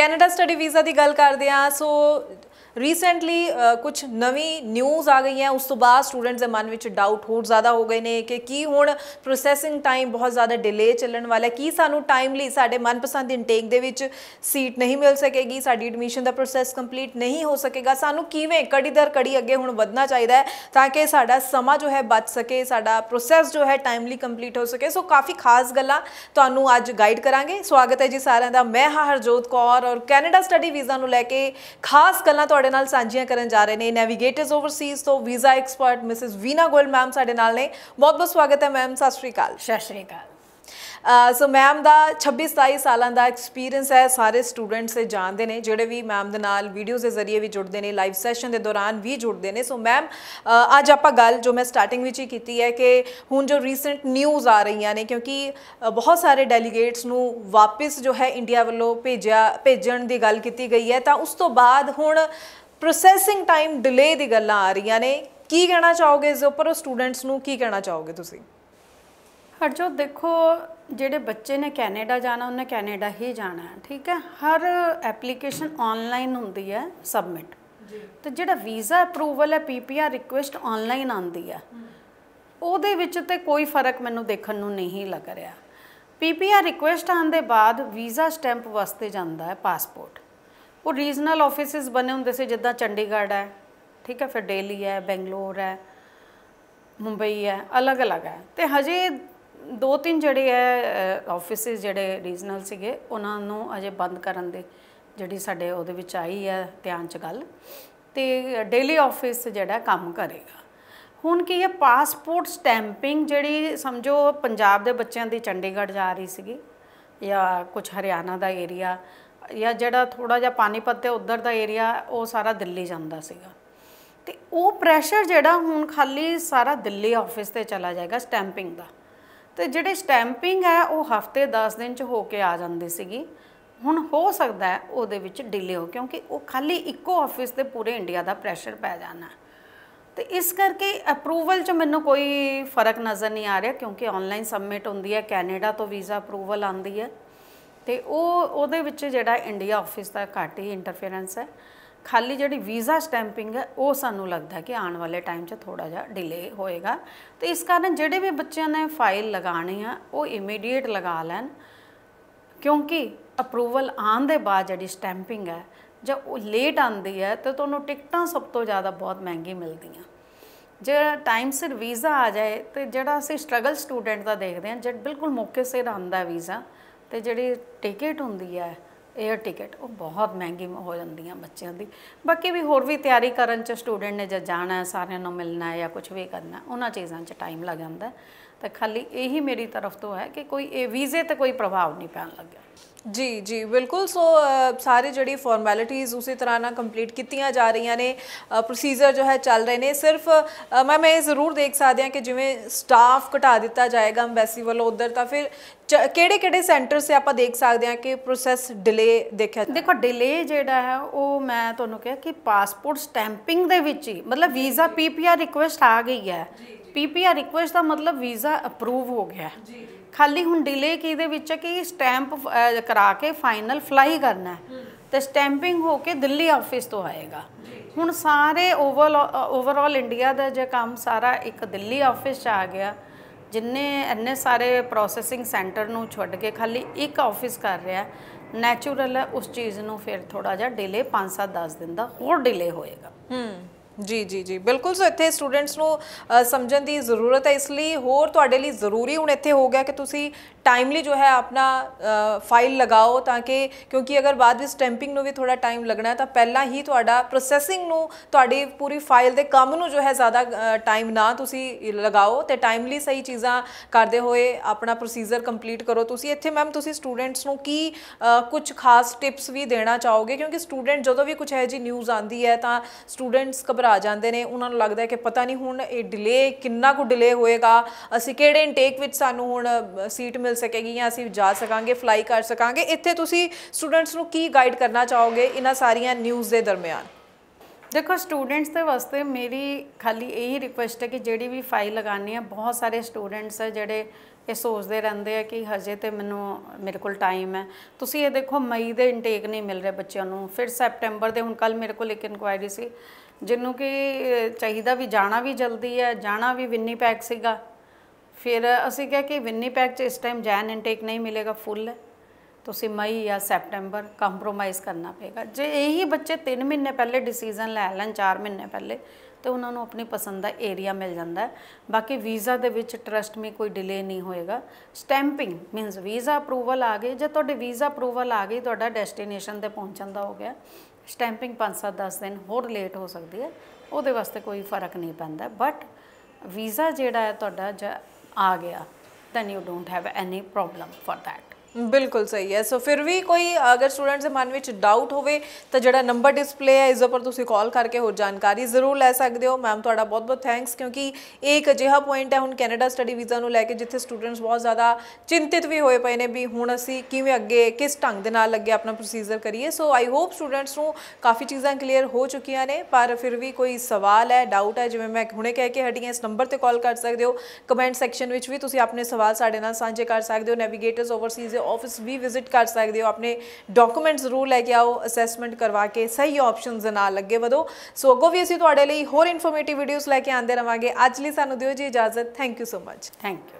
Canada study visa ਦੀ ਗੱਲ ਕਰਦੇ ਆ ਸੋ ਰੀਸੈਂਟਲੀ ਕੁਝ ਨਵੀਂ ਨਿਊਜ਼ ਆ ਗਈ ਹੈ। ਉਸ ਤੋਂ ਬਾਅਦ ਸਟੂਡੈਂਟਸ ਦੇ ਮਨ ਵਿੱਚ ਡਾਊਟ ਹੋਰ ਜ਼ਿਆਦਾ ਹੋ ਗਏ ਨੇ ਕਿ ਕੀ ਹੁਣ ਪ੍ਰੋਸੈਸਿੰਗ ਟਾਈਮ ਬਹੁਤ ਜ਼ਿਆਦਾ ਡਿਲੇ ਚੱਲਣ ਵਾਲਾ ਕੀ ਸਾਨੂੰ ਟਾਈਮਲੀ ਸਾਡੇ ਮਨਪਸੰਦ ਇਨਟੇਕ ਦੇ ਵਿੱਚ ਸੀਟ ਨਹੀਂ ਮਿਲ ਸਕੇਗੀ? ਸਾਡੀ ਐਡਮਿਸ਼ਨ ਦਾ ਪ੍ਰੋਸੈਸ ਕੰਪਲੀਟ ਨਹੀਂ ਹੋ ਸਕੇਗਾ। ਸਾਨੂੰ ਕਿਵੇਂ ਕੜੀ ਦਰ ਕੜੀ ਅੱਗੇ ਹੁਣ ਵਧਣਾ ਚਾਹੀਦਾ ਹੈ ਤਾਂ ਕਿ ਸਾਡਾ ਸਮਾਂ ਜੋ ਹੈ ਬਚ ਸਕੇ, ਸਾਡਾ ਪ੍ਰੋਸੈਸ ਜੋ ਹੈ ਟਾਈਮਲੀ ਕੰਪਲੀਟ ਹੋ ਸਕੇ। ਸੋ ਕਾਫੀ ਖਾਸ ਗੱਲਾਂ ਤੁਹਾਨੂੰ ਅੱਜ ਗਾਈਡ ਕਰਾਂਗੇ। ਸਵਾਗਤ ਹੈ ਜੀ ਸਾਰਿਆਂ ਦਾ। ਮੈਂ ਹਾਂ ਹਰਜੋਤ ਕੌਰ ਔਰ ਕੈਨੇਡਾ ਸਟੱਡੀ ਵੀਜ਼ਾ ਨੂੰ ਲੈ ਕੇ ਖਾਸ ਗੱਲਾਂ ਤੁਹਾਡੇ ਨਾਲ ਸਾਂਝੀਆਂ ਕਰਨ ਜਾ ਰਹੇ ਨੇ ਨੈਵੀਗੇਟਰਸ ਓਵਰਸੀਜ਼ ਤੋਂ visa expert Mrs Veena Goyal ma'am ਸਾਡੇ ਨਾਲ ਨੇ। ਬਹੁਤ ਬਹੁਤ ਸਵਾਗਤ ਹੈ ਮੈਮ ਸਤਿ ਸ਼੍ਰੀ ਅਕਾਲ। ਸਤਿ ਸ਼੍ਰੀ ਅਕਾਲ। ਸੋ ਮੈਮ ਦਾ 26 27 ਸਾਲਾਂ ਦਾ ਐਕਸਪੀਰੀਅੰਸ ਹੈ, ਸਾਰੇ ਸਟੂਡੈਂਟਸ ਇਹ ਜਾਣਦੇ ਨੇ, ਜਿਹੜੇ ਵੀ ਮੈਮ ਦੇ ਨਾਲ ਵੀਡੀਓਜ਼ ਦੇ ਜ਼ਰੀਏ ਵੀ ਜੁੜਦੇ ਨੇ ਲਾਈਵ ਸੈਸ਼ਨ ਦੇ ਦੌਰਾਨ ਵੀ ਜੁੜਦੇ ਨੇ ਸੋ ਮੈਮ ਅੱਜ ਆਪਾਂ ਗੱਲ ਜੋ ਮੈਂ ਸਟਾਰਟਿੰਗ ਵਿੱਚ ਹੀ ਕੀਤੀ ਹੈ ਕਿ ਹੁਣ ਜੋ ਰੀਸੈਂਟ ਨਿਊਜ਼ ਆ ਰਹੀਆਂ ਨੇ, ਕਿਉਂਕਿ ਬਹੁਤ ਸਾਰੇ ਡੈਲੀਗੇਟਸ ਨੂੰ ਵਾਪਸ ਜੋ ਹੈ ਇੰਡੀਆ ਵੱਲੋਂ ਭੇਜਿਆ, ਭੇਜਣ ਦੀ ਗੱਲ ਕੀਤੀ ਗਈ ਹੈ, ਤਾਂ ਉਸ ਤੋਂ ਬਾਅਦ ਹੁਣ ਪ੍ਰੋਸੈਸਿੰਗ ਟਾਈਮ ਡਿਲੇ ਦੀ ਗੱਲਾਂ ਆ ਰਹੀਆਂ ਨੇ, ਕੀ ਕਹਿਣਾ ਚਾਹੋਗੇ ਇਸ ਦੇ ਉੱਪਰ ਸਟੂਡੈਂਟਸ ਨੂੰ ਕੀ ਕਹਿਣਾ ਚਾਹੋਗੇ ਤੁਸੀਂ? ਹਰਜੋਤ ਦੇਖੋ ਜਿਹੜੇ ਬੱਚੇ ਨੇ ਕੈਨੇਡਾ ਜਾਣਾ ਉਹਨੇ ਕੈਨੇਡਾ ਹੀ ਜਾਣਾ ਹੈ ਠੀਕ ਹੈ? ਹਰ ਐਪਲੀਕੇਸ਼ਨ ਆਨਲਾਈਨ ਹੁੰਦੀ ਹੈ ਸਬਮਿਟ ਤੇ ਜਿਹੜਾ ਵੀਜ਼ਾ ਅਪਰੂਵਲ ਹੈ ਪੀਪੀਆਰ ਰਿਕੁਐਸਟ ਆਨਲਾਈਨ ਆਉਂਦੀ ਹੈ ਉਹਦੇ ਵਿੱਚ ਤੇ ਕੋਈ ਫ਼ਰਕ ਮੈਨੂੰ ਦੇਖਣ ਨੂੰ ਨਹੀਂ ਲੱਗ ਰਿਹਾ। ਪੀਪੀਆਰ ਰਿਕੁਐਸਟ ਆਉਣ ਦੇ ਬਾਅਦ ਵੀਜ਼ਾ ਸਟੈਂਪ ਵਾਸਤੇ ਜਾਂਦਾ ਹੈ ਪਾਸਪੋਰਟ ਉਹ ਰੀਜਨਲ ਆਫਿਸਿਸ ਬਣੇ ਹੁੰਦੇ ਸੀ ਜਿੱਦਾਂ ਚੰਡੀਗੜ੍ਹ ਹੈ ਠੀਕ ਹੈ? ਫਿਰ ਦਿੱਲੀ ਹੈ ਬੈਂਗਲੌਰ ਹੈ ਮੁੰਬਈ ਹੈ ਅਲੱਗ-ਅਲੱਗ ਹੈ। ਤੇ ਹਜੇ ਦੋ ਤਿੰਨ ਜਿਹੜੇ ਹੈ ਆਫਿਸਿਸ ਜਿਹੜੇ ਰੀਜਨਲ ਸੀਗੇ, ਉਹਨਾਂ ਨੂੰ ਅਜੇ ਬੰਦ ਕਰਨ ਦੇ ਜਿਹੜੀ ਸਾਡੇ ਉਹਦੇ ਵਿੱਚ ਆਈ ਹੈ ਧਿਆਨ ਚ ਗੱਲ। ਤੇ ਡੇਲੀ ਆਫਿਸ ਜਿਹੜਾ ਕੰਮ ਕਰੇਗਾ। ਹੁਣ ਕੀ ਹੈ ਪਾਸਪੋਰਟ ਸਟੈਂਪਿੰਗ ਜਿਹੜੀ ਸਮਝੋ ਪੰਜਾਬ ਦੇ ਬੱਚਿਆਂ ਦੀ ਚੰਡੀਗੜ੍ਹ ਜਾ ਰਹੀ ਸੀਗੀ, ਜਾਂ ਕੁਝ ਹਰਿਆਣਾ ਦਾ ਏਰੀਆ ਜਾਂ ਜਿਹੜਾ ਥੋੜਾ ਜਿਹਾ ਪਾਣੀਪਤ ਤੇ ਉਧਰ ਦਾ ਏਰੀਆ ਉਹ ਸਾਰਾ ਦਿੱਲੀ ਜਾਂਦਾ ਸੀਗਾ। ਤੇ ਉਹ ਪ੍ਰੈਸ਼ਰ ਜਿਹੜਾ ਹੁਣ ਖਾਲੀ ਸਾਰਾ ਦਿੱਲੀ ਆਫਿਸ ਤੇ ਚਲਾ ਜਾਏਗਾ ਸਟੈਂਪਿੰਗ ਦਾ। ਤੇ ਜਿਹੜੇ ਸਟੈਂਪਿੰਗ ਹੈ, ਉਹ ਹਫ਼ਤੇ 10 ਦਿਨ ਚ ਹੋ ਕੇ ਆ ਜਾਂਦੀ ਸੀਗੀ। ਹੁਣ ਹੋ ਸਕਦਾ ਉਹਦੇ ਵਿੱਚ ਡਿਲੇ ਹੋ, ਕਿਉਂਕਿ ਉਹ ਖਾਲੀ ਇੱਕੋ ਆਫਿਸ ਤੇ ਪੂਰੇ ਇੰਡੀਆ ਦਾ ਪ੍ਰੈਸ਼ਰ ਪੈ ਜਾਣਾ। ਤੇ ਇਸ ਕਰਕੇ ਅਪਰੂਵਲ 'ਚ ਮੈਨੂੰ ਕੋਈ ਫ਼ਰਕ ਨਜ਼ਰ ਨਹੀਂ ਆ ਰਿਹਾ, ਕਿਉਂਕਿ ਆਨਲਾਈਨ ਸਬਮਿਟ ਹੁੰਦੀ ਹੈ ਕੈਨੇਡਾ ਤੋਂ ਵੀਜ਼ਾ ਅਪਰੂਵਲ ਆਂਦੀ ਹੈ। ਤੇ ਉਹ, ਉਹਦੇ ਵਿੱਚ ਜਿਹੜਾ ਇੰਡੀਆ ਆਫਿਸ ਦਾ ਘੱਟ ਹੀ ਇੰਟਰਫੇਰੈਂਸ ਹੈ। ਖਾਲੀ ਜਿਹੜੀ ਵੀਜ਼ਾ ਸਟੈਂਪਿੰਗ ਹੈ, ਉਹ ਸਾਨੂੰ ਲੱਗਦਾ ਕਿ ਆਉਣ ਵਾਲੇ ਟਾਈਮ 'ਚ ਥੋੜਾ ਜਿਹਾ ਡਿਲੇ ਹੋਏਗਾ। ਤੇ ਇਸ ਕਾਰਨ ਜਿਹੜੇ ਵੀ ਬੱਚਿਆਂ ਨੇ ਫਾਈਲ ਲਗਾਣੀ ਆ, ਉਹ ਇਮੀਡੀਏਟ ਲਗਾ ਲੈਣ। ਕਿਉਂਕਿ ਅਪਰੂਵਲ ਆਉਣ ਦੇ ਬਾਅਦ ਜਿਹੜੀ ਸਟੈਂਪਿੰਗ ਹੈ, ਜੇ ਉਹ ਲੇਟ ਆਉਂਦੀ ਹੈ, ਤਾਂ ਤੁਹਾਨੂੰ ਟਿਕਟਾਂ ਸਭ ਤੋਂ ਜ਼ਿਆਦਾ ਬਹੁਤ ਮਹਿੰਗੀ ਮਿਲਦੀਆਂ। ਜੇ ਟਾਈਮ ਸਿਰ ਵੀਜ਼ਾ ਆ ਜਾਏ, ਤੇ ਜਿਹੜਾ ਅਸੀਂ ਸਟਰਗਲ ਸਟੂਡੈਂਟ ਦਾ ਦੇਖਦੇ ਹਾਂ ਜਦ ਬਿਲਕੁਲ ਮੌਕੇ ਸਿਰ ਆਉਂਦਾ ਵੀਜ਼ਾ, ਤੇ ਜਿਹੜੀ ਟਿਕਟ ਹੁੰਦੀ ਹੈ 에ਅਰ ਟਿਕਟ ਉਹ ਬਹੁਤ ਮਹਿੰਗੀ ਹੋ ਜਾਂਦੀਆਂ ਬੱਚਿਆਂ ਦੀ। ਬਾਕੀ ਵੀ ਹੋਰ ਵੀ ਤਿਆਰੀ ਕਰਨ ਚ ਸਟੂਡੈਂਟ ਨੇ ਜੇ ਜਾਣਾ ਸਾਰਿਆਂ ਨੂੰ ਮਿਲਣਾ ਹੈ ਜਾਂ ਕੁਝ ਵੀ ਕਰਨਾ ਉਹਨਾਂ ਚੀਜ਼ਾਂ 'ਚ ਟਾਈਮ ਲੱਗ ਜਾਂਦਾ ਤਾਂ ਖਾਲੀ ਇਹੀ ਮੇਰੀ ਤਰਫ ਤੋਂ ਹੈ ਕਿ ਕੋਈ ਇਹ ਵੀਜ਼ੇ ਤੇ ਕੋਈ ਪ੍ਰਭਾਵ ਨਹੀਂ ਪੈਣ ਲੱਗਿਆ। ਜੀ ਜੀ ਬਿਲਕੁਲ। ਸੋ ਸਾਰੇ ਜਿਹੜੀ ਫਾਰਮੈਲਿਟੀਆਂ ਉਸੇ ਤਰ੍ਹਾਂ ਨਾਲ ਕੰਪਲੀਟ ਕੀਤੀਆਂ ਜਾ ਰਹੀਆਂ ਨੇ। ਪ੍ਰੋਸੀਜਰ ਜੋ ਹੈ ਚੱਲ ਰਹੇ ਨੇ। ਸਿਰਫ ਮੈਂ ਮੈਂ ਇਹ ਜ਼ਰੂਰ ਦੇਖ ਸਕਦੇ ਹਾਂ ਕਿ ਜਿਵੇਂ ਸਟਾਫ ਘਟਾ ਦਿੱਤਾ ਜਾਏਗਾ ਐਮਬੈਸੀ ਵੱਲੋਂ ਉਧਰ ਤਾਂ ਫਿਰ ਕਿਹੜੇ ਕਿਹੜੇ ਸੈਂਟਰ ਸੇ ਆਪਾਂ ਦੇਖ ਸਕਦੇ ਹਾਂ ਕਿ ਪ੍ਰੋਸੈਸ ਡਿਲੇ ਦੇਖਿਆ ਦੇਖੋ ਡਿਲੇ ਜਿਹੜਾ ਹੈ ਉਹ ਮੈਂ ਤੁਹਾਨੂੰ ਕਿਹਾ ਕਿ ਪਾਸਪੋਰਟ ਸਟੈਂਪਿੰਗ ਦੇ ਵਿੱਚ ਹੀ ਮਤਲਬ ਵੀਜ਼ਾ ਪੀਪੀਆਰ ਰਿਕੁਐਸਟ ਆ ਗਈ ਹੈ। ਪੀਪੀਆਰ ਰਿਕੁਐਸਟ ਦਾ ਮਤਲਬ ਵੀਜ਼ਾ ਅਪਰੂਵ ਹੋ ਗਿਆ ਜੀ ਖਾਲੀ ਹੁਣ ਡਿਲੇ ਕਿਹਦੇ ਵਿੱਚ ਹੈ ਕਿ ਸਟੈਂਪ ਕਰਾ ਕੇ ਫਾਈਨਲ ਫਲਾਈ ਕਰਨਾ ਹੈ। ਤੇ ਸਟੈਂਪਿੰਗ ਹੋ ਕੇ ਦਿੱਲੀ ਆਫਿਸ ਤੋਂ ਆਏਗਾ। ਹੁਣ ਸਾਰੇ ਓਵਰ ਓਵਰਆਲ ਇੰਡੀਆ ਦਾ ਜੇ ਕੰਮ ਸਾਰਾ ਇੱਕ ਦਿੱਲੀ ਆਫਿਸ ਚ ਆ ਗਿਆ, ਜਿੰਨੇ ਇੰਨੇ ਸਾਰੇ ਪ੍ਰੋਸੈਸਿੰਗ ਸੈਂਟਰ ਨੂੰ ਛੱਡ ਕੇ ਖਾਲੀ ਇੱਕ ਆਫਿਸ ਕਰ ਰਿਹਾ ਨੈਚੁਰਲ ਹੈ, ਉਸ ਚੀਜ਼ ਨੂੰ ਫਿਰ ਥੋੜਾ ਜਿਹਾ ਡਿਲੇ 5-7 10 ਦਿਨ ਦਾ ਹੋਰ ਡਿਲੇ ਹੋਏਗਾ। ਹੂੰ। ਜੀ ਜੀ ਜੀ। ਬਿਲਕੁਲ, ਸੋ ਇੱਥੇ ਸਟੂਡੈਂਟਸ ਨੂੰ ਸਮਝਣ ਦੀ ਜ਼ਰੂਰਤ ਹੈ। ਇਸ ਲਈ ਹੋਰ ਤੁਹਾਡੇ ਲਈ ਜ਼ਰੂਰੀ ਹੁਣ ਇੱਥੇ ਹੋ ਗਿਆ ਕਿ ਤੁਸੀਂ ਟਾਈਮਲੀ ਜੋ ਹੈ ਆਪਣਾ ਫਾਈਲ ਲਗਾਓ ਤਾਂ ਕਿ ਕਿਉਂਕਿ ਅਗਰ ਬਾਅਦ ਵਿੱਚ ਸਟੈਂਪਿੰਗ ਨੂੰ ਵੀ ਥੋੜਾ ਟਾਈਮ ਲੱਗਣਾ ਤਾਂ ਪਹਿਲਾਂ ਹੀ ਤੁਹਾਡਾ ਪ੍ਰੋਸੈਸਿੰਗ ਨੂੰ, ਤੁਹਾਡੀ ਪੂਰੀ ਫਾਈਲ ਦੇ ਕੰਮ ਨੂੰ ਜੋ ਹੈ ਜ਼ਿਆਦਾ ਟਾਈਮ ਨਾ ਤੁਸੀਂ ਲਗਾਓ ਤੇ ਟਾਈਮਲੀ ਸਹੀ ਚੀਜ਼ਾਂ ਕਰਦੇ ਹੋਏ ਆਪਣਾ ਪ੍ਰੋਸੀਜਰ ਕੰਪਲੀਟ ਕਰੋ। ਤੁਸੀਂ ਇੱਥੇ ਮੈਮ ਤੁਸੀਂ ਸਟੂਡੈਂਟਸ ਨੂੰ ਕੀ ਕੁਝ ਖਾਸ ਟਿਪਸ ਵੀ ਦੇਣਾ ਚਾਹੋਗੇ? ਕਿਉਂਕਿ ਸਟੂਡੈਂਟ ਜਦੋਂ ਵੀ ਕੁਝ ਹੈ ਜੀ ਨਿਊਜ਼ ਆਂਦੀ ਹੈ ਤਾਂ ਸਟੂਡੈਂਟਸ ਘਬਰਾ ਆ ਜਾਂਦੇ ਨੇ, ਉਹਨਾਂ ਨੂੰ ਲੱਗਦਾ ਕਿ ਪਤਾ ਨਹੀਂ ਹੁਣ ਇਹ ਡਿਲੇ ਕਿੰਨਾ ਕੁ ਡਿਲੇ ਹੋਏਗਾ, ਅਸੀਂ ਕਿਹੜੇ ਇਨਟੇਕ ਵਿੱਚ ਸਾਨੂੰ ਹੁਣ ਸੀਟ ਮਿਲ ਸਕੇਗੀ ਜਾਂ ਅਸੀਂ ਜਾ ਸਕਾਂਗੇ ਫਲਾਈ ਕਰ ਸਕਾਂਗੇ। ਇੱਥੇ ਤੁਸੀਂ ਸਟੂਡੈਂਟਸ ਨੂੰ ਕੀ ਗਾਈਡ ਕਰਨਾ ਚਾਹੋਗੇ ਇਹਨਾਂ ਸਾਰੀਆਂ ਨਿਊਜ਼ ਦੇ ਦਰਮਿਆਨ? ਦੇਖੋ ਸਟੂਡੈਂਟਸ ਦੇ ਵਾਸਤੇ ਮੇਰੀ ਖਾਲੀ ਇਹੀ ਰਿਕੁਐਸਟ ਹੈ ਕਿ ਜਿਹੜੀ ਵੀ ਫਾਈਲ ਲਗਾਉਣੀ ਹੈ, ਬਹੁਤ ਸਾਰੇ ਸਟੂਡੈਂਟਸ ਹੈ ਜਿਹੜੇ ਇਹ ਸੋਚਦੇ ਰਹਿੰਦੇ ਆ ਕਿ ਹਜੇ ਤੇ ਮੈਨੂੰ, ਮੇਰੇ ਕੋਲ ਟਾਈਮ ਹੈ। ਤੁਸੀਂ ਇਹ ਦੇਖੋ, ਮਈ ਦੇ ਇਨਟੇਕ ਨਹੀਂ ਮਿਲ ਰਿਹਾ ਬੱਚਿਆਂ ਨੂੰ, ਫਿਰ ਸੈਪਟੈਂਬਰ ਦੇ, ਹੁਣ ਕੱਲ ਮੇਰੇ ਕੋਲ ਇੱਕ ਇਨਕੁਆਇਰੀ ਸੀ ਜਿਹਨੂੰ ਕਿ ਚਾਹੀਦਾ ਵੀ ਜਾਣਾ ਵੀ ਜਲਦੀ ਹੈ, ਜਾਣਾ ਵੀ ਵਿੰਨੀਪੈਗ ਸੀਗਾ। ਫਿਰ ਅਸੀਂ ਕਿਹਾ ਕਿ ਵਿੰਨੀਪੈਗ 'ਚ ਇਸ ਟਾਈਮ ਜੈਨ ਇਨਟੇਕ ਨਹੀਂ ਮਿਲੇਗਾ ਫੁੱਲ ਹੈ ਤੁਸੀਂ ਮਈ ਜਾਂ ਸੈਪਟੈਂਬਰ ਕੰਪਰੋਮਾਈਜ਼ ਕਰਨਾ ਪਏਗਾ। ਜੇ ਇਹੀ ਬੱਚੇ 3 ਮਹੀਨੇ ਪਹਿਲੇ ਡਿਸੀਜਨ ਲੈ ਲੈਣ 4 ਮਹੀਨੇ ਪਹਿਲੇ, ਤੇ ਉਹਨਾਂ ਨੂੰ ਆਪਣੀ ਪਸੰਦ ਦਾ ਏਰੀਆ ਮਿਲ ਜਾਂਦਾ ਹੈ। ਬਾਕੀ ਵੀਜ਼ਾ ਦੇ ਵਿੱਚ ਟਰਸਟ ਮੀ ਕੋਈ ਡਿਲੇ ਨਹੀਂ ਹੋਏਗਾ। ਸਟੈਂਪਿੰਗ ਮੀਨਸ ਵੀਜ਼ਾ ਅਪਰੂਵਲ ਆ ਗਈ। ਜੇ ਤੁਹਾਡੇ ਵੀਜ਼ਾ ਅਪਰੂਵਲ ਆ ਗਈ, ਤੁਹਾਡਾ ਡੈਸਟੀਨੇਸ਼ਨ ਤੇ ਪਹੁੰਚਣ ਦਾ ਹੋ ਗਿਆ। ਸਟੈਂਪਿੰਗ 5-7-10 ਦਿਨ ਹੋਰ ਲੇਟ ਹੋ ਸਕਦੀ ਹੈ, ਉਹਦੇ ਵਾਸਤੇ ਕੋਈ ਫ਼ਰਕ ਨਹੀਂ ਪੈਂਦਾ। ਬਟ ਵੀਜ਼ਾ ਜਿਹੜਾ ਹੈ ਤੁਹਾਡਾ ਜ ਆ ਗਿਆ, then you don't have any problem for that ਬਿਲਕੁਲ ਸਹੀ ਹੈ। ਸੋ ਫਿਰ ਵੀ ਕੋਈ ਅਗਰ ਸਟੂਡੈਂਟਸ ਦੇ ਮਨ ਵਿੱਚ ਡਾਊਟ ਹੋਵੇ, ਤਾਂ ਜਿਹੜਾ ਨੰਬਰ ਡਿਸਪਲੇ ਹੈ, ਇਸ ਉੱਪਰ ਤੁਸੀਂ ਕਾਲ ਕਰਕੇ ਹੋਰ ਜਾਣਕਾਰੀ ਜ਼ਰੂਰ ਲੈ ਸਕਦੇ ਹੋ। ਮੈਮ ਤੁਹਾਡਾ ਬਹੁਤ ਬਹੁਤ ਥੈਂਕਸ ਕਿਉਂਕਿ ਇਹ ਇੱਕ ਅਜਿਹਾ ਪੁਆਇੰਟ ਹੈ, ਹੁਣ ਕੈਨੇਡਾ ਸਟੱਡੀ ਵੀਜ਼ਾ ਨੂੰ ਲੈ ਕੇ ਜਿੱਥੇ ਸਟੂਡੈਂਟਸ ਬਹੁਤ ਜ਼ਿਆਦਾ ਚਿੰਤਿਤ ਵੀ ਹੋਏ ਪਏ ਨੇ ਵੀ ਹੁਣ ਅਸੀਂ ਕਿਵੇਂ ਅੱਗੇ, ਕਿਸ ਢੰਗ ਦੇ ਨਾਲ ਅੱਗੇ ਆਪਣਾ ਪ੍ਰੋਸੀਜਰ ਕਰੀਏ। ਸੋ ਆਈ ਹੋਪ ਸਟੂਡੈਂਟਸ ਨੂੰ ਕਾਫੀ ਚੀਜ਼ਾਂ ਕਲੀਅਰ ਹੋ ਚੁੱਕੀਆਂ ਨੇ, ਪਰ ਫਿਰ ਵੀ ਕੋਈ ਸਵਾਲ ਹੈ ਡਾਊਟ ਹੈ, ਜਿਵੇਂ ਮੈਂ ਹੁਣੇ ਕਹਿ ਕੇ ਹਟੀ ਹਾਂ, ਇਸ ਨੰਬਰ ਤੇ ਕਾਲ ਕਰ ਸਕਦੇ ਹੋ। ਕਮੈਂਟ ਸੈਕਸ਼ਨ ਵਿੱਚ ਵੀ ਤੁਸੀਂ ਆਪਣੇ ਸਵਾਲ ਸਾਡੇ ਨਾਲ ਸਾਂਝੇ ਕਰ ਸਕਦੇ ਹੋ। ਨੈਵੀਗੇਟਰਸ ਓਵਰਸੀਜ਼ ਆਫਿਸ ਵੀ ਵਿਜ਼ਿਟ ਕਰ ਸਕਦੇ ਹੋ, ਆਪਣੇ ਡਾਕੂਮੈਂਟ ਜ਼ਰੂਰ ਲੈ ਕੇ ਆਓ ਅਸੈਸਮੈਂਟ ਕਰਵਾ ਕੇ, ਸਹੀ ਆਪਸ਼ਨਸ ਦੇ ਨਾਲ ਅੱਗੇ ਵਧੋ। ਸੋ ਅੱਗੋਂ ਵੀ ਅਸੀਂ ਤੁਹਾਡੇ ਲਈ ਹੋਰ ਇਨਫੋਰਮੇਟਿਵ ਵੀਡੀਓਜ਼ ਲੈ ਕੇ ਆਉਂਦੇ ਰਵਾਂਗੇ। ਅੱਜ ਲਈ ਸਾਨੂੰ ਦਿਓ ਜੀ ਇਜਾਜ਼ਤ। Thank you so much thank you